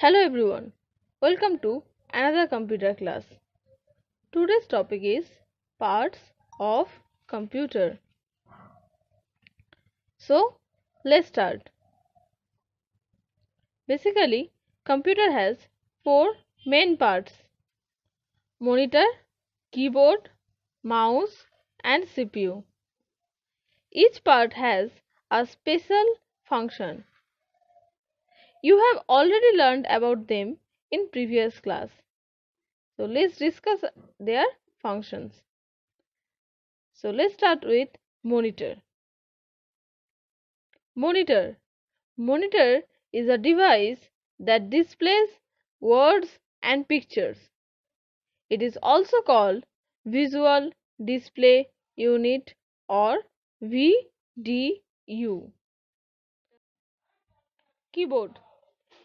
Hello everyone, welcome to another computer class. Today's topic is parts of computer. So let's start. Basically, computer has four main parts monitor, keyboard, mouse, and CPU. Each part has a special function. You have already learned about them in previous class. So let's discuss their functions. So let's start with monitor. Monitor. Monitor is a device that displays words and pictures. It is also called Visual Display Unit or VDU. Keyboard.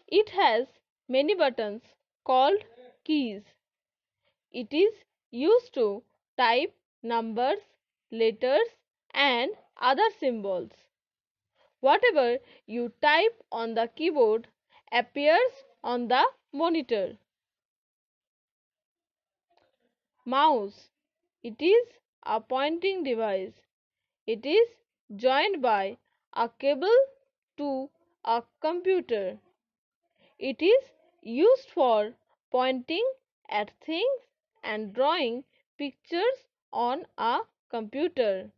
It has many buttons called keys. It is used to type numbers, letters and other symbols. Whatever you type on the keyboard appears on the monitor. Mouse. It is a pointing device. It is joined by a cable to a computer. It is used for pointing at things and drawing pictures on a computer.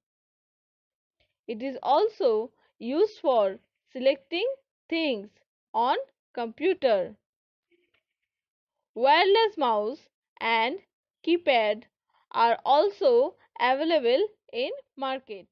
It is also used for selecting things on computer. Wireless mouse and keypad are also available in market.